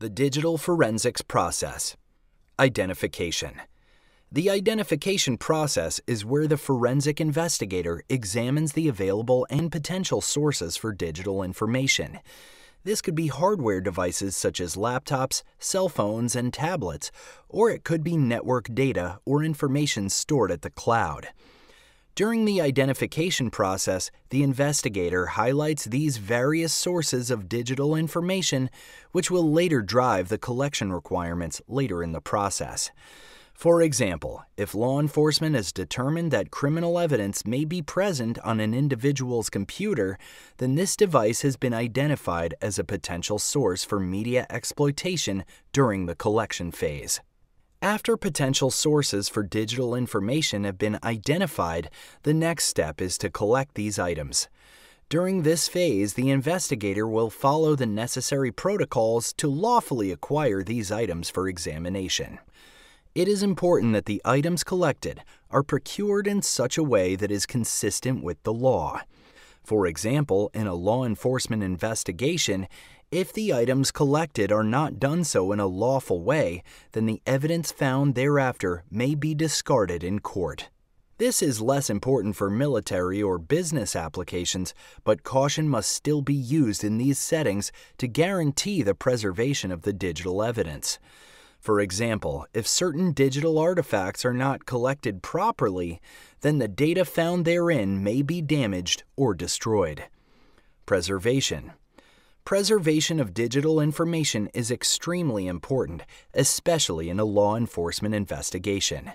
The digital forensics process. Identification. The identification process is where the forensic investigator examines the available and potential sources for digital information. This could be hardware devices such as laptops, cell phones, and tablets, or it could be network data or information stored at the cloud. During the identification process, the investigator highlights these various sources of digital information, which will later drive the collection requirements later in the process. For example, if law enforcement has determined that criminal evidence may be present on an individual's computer, then this device has been identified as a potential source for media exploitation during the collection phase. After potential sources for digital information have been identified, the next step is to collect these items. During this phase, the investigator will follow the necessary protocols to lawfully acquire these items for examination. It is important that the items collected are procured in such a way that is consistent with the law. For example, in a law enforcement investigation, if the items collected are not done so in a lawful way, then the evidence found thereafter may be discarded in court. This is less important for military or business applications, but caution must still be used in these settings to guarantee the preservation of the digital evidence. For example, if certain digital artifacts are not collected properly, then the data found therein may be damaged or destroyed. Preservation Preservation of digital information is extremely important, especially in a law enforcement investigation.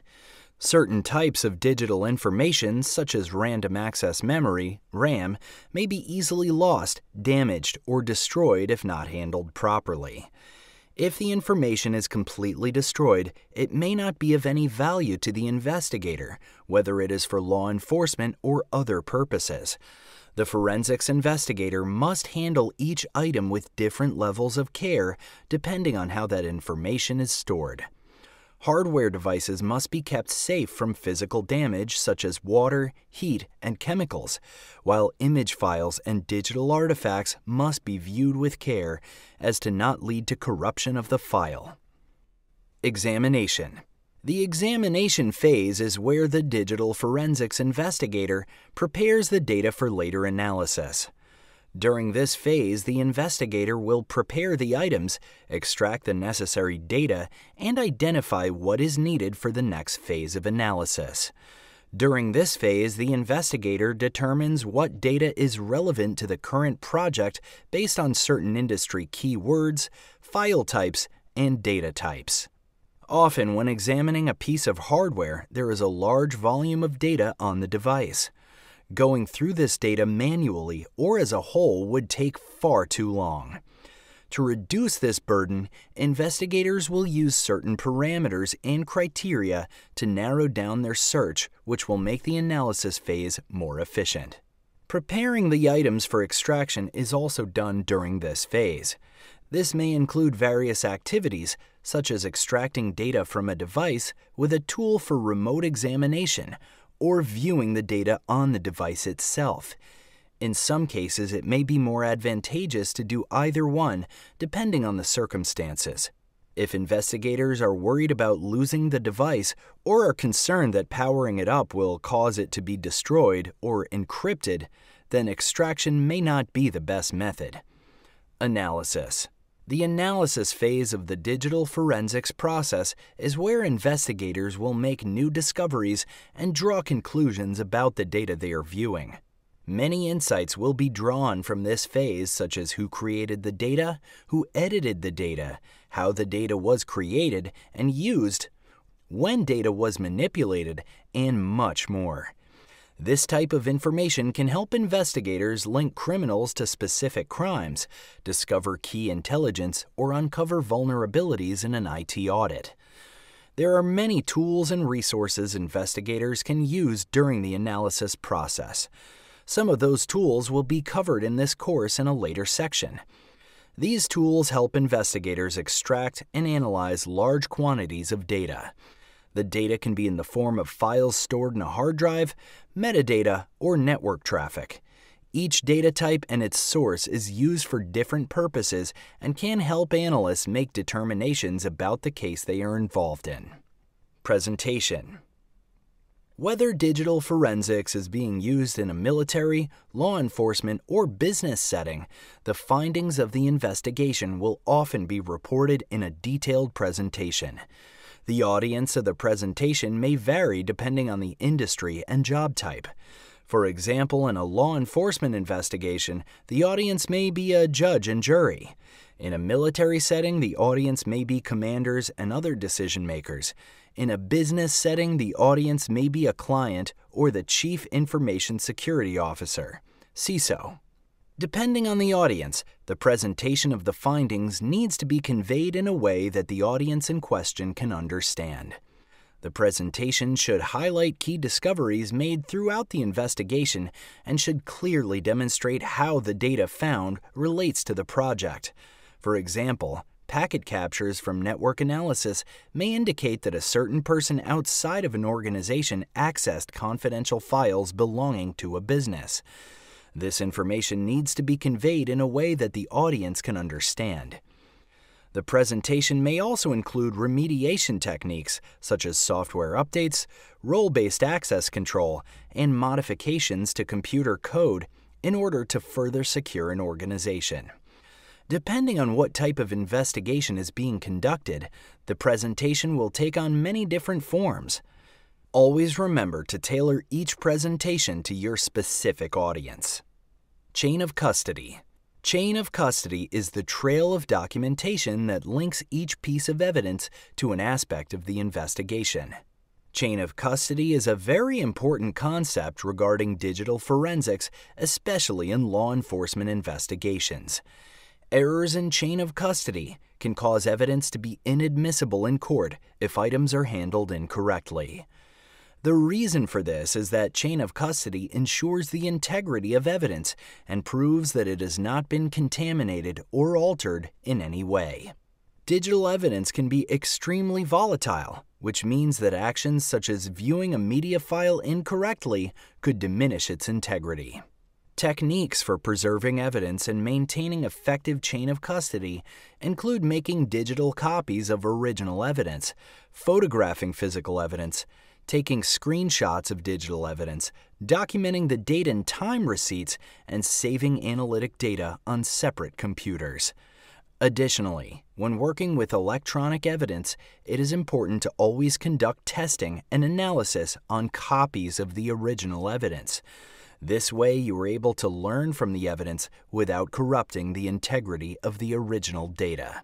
Certain types of digital information, such as random access memory, RAM, may be easily lost, damaged, or destroyed if not handled properly. If the information is completely destroyed, it may not be of any value to the investigator, whether it is for law enforcement or other purposes. The forensics investigator must handle each item with different levels of care depending on how that information is stored. Hardware devices must be kept safe from physical damage such as water, heat, and chemicals, while image files and digital artifacts must be viewed with care as to not lead to corruption of the file. Examination the examination phase is where the digital forensics investigator prepares the data for later analysis. During this phase, the investigator will prepare the items, extract the necessary data, and identify what is needed for the next phase of analysis. During this phase, the investigator determines what data is relevant to the current project based on certain industry keywords, file types, and data types. Often, when examining a piece of hardware, there is a large volume of data on the device. Going through this data manually or as a whole would take far too long. To reduce this burden, investigators will use certain parameters and criteria to narrow down their search, which will make the analysis phase more efficient. Preparing the items for extraction is also done during this phase. This may include various activities, such as extracting data from a device with a tool for remote examination or viewing the data on the device itself. In some cases, it may be more advantageous to do either one, depending on the circumstances. If investigators are worried about losing the device or are concerned that powering it up will cause it to be destroyed or encrypted, then extraction may not be the best method. Analysis the analysis phase of the digital forensics process is where investigators will make new discoveries and draw conclusions about the data they are viewing. Many insights will be drawn from this phase, such as who created the data, who edited the data, how the data was created and used, when data was manipulated, and much more. This type of information can help investigators link criminals to specific crimes, discover key intelligence, or uncover vulnerabilities in an IT audit. There are many tools and resources investigators can use during the analysis process. Some of those tools will be covered in this course in a later section. These tools help investigators extract and analyze large quantities of data. The data can be in the form of files stored in a hard drive, metadata, or network traffic. Each data type and its source is used for different purposes and can help analysts make determinations about the case they are involved in. Presentation whether digital forensics is being used in a military, law enforcement, or business setting, the findings of the investigation will often be reported in a detailed presentation. The audience of the presentation may vary depending on the industry and job type. For example, in a law enforcement investigation, the audience may be a judge and jury. In a military setting, the audience may be commanders and other decision makers. In a business setting, the audience may be a client or the Chief Information Security Officer, CISO. Depending on the audience, the presentation of the findings needs to be conveyed in a way that the audience in question can understand. The presentation should highlight key discoveries made throughout the investigation and should clearly demonstrate how the data found relates to the project. For example, packet captures from network analysis may indicate that a certain person outside of an organization accessed confidential files belonging to a business. This information needs to be conveyed in a way that the audience can understand. The presentation may also include remediation techniques such as software updates, role based access control, and modifications to computer code in order to further secure an organization. Depending on what type of investigation is being conducted, the presentation will take on many different forms. Always remember to tailor each presentation to your specific audience. Chain of Custody Chain of custody is the trail of documentation that links each piece of evidence to an aspect of the investigation. Chain of custody is a very important concept regarding digital forensics, especially in law enforcement investigations. Errors in chain of custody can cause evidence to be inadmissible in court if items are handled incorrectly. The reason for this is that chain of custody ensures the integrity of evidence and proves that it has not been contaminated or altered in any way. Digital evidence can be extremely volatile, which means that actions such as viewing a media file incorrectly could diminish its integrity. Techniques for preserving evidence and maintaining effective chain of custody include making digital copies of original evidence, photographing physical evidence, taking screenshots of digital evidence, documenting the date and time receipts, and saving analytic data on separate computers. Additionally, when working with electronic evidence, it is important to always conduct testing and analysis on copies of the original evidence. This way, you are able to learn from the evidence without corrupting the integrity of the original data.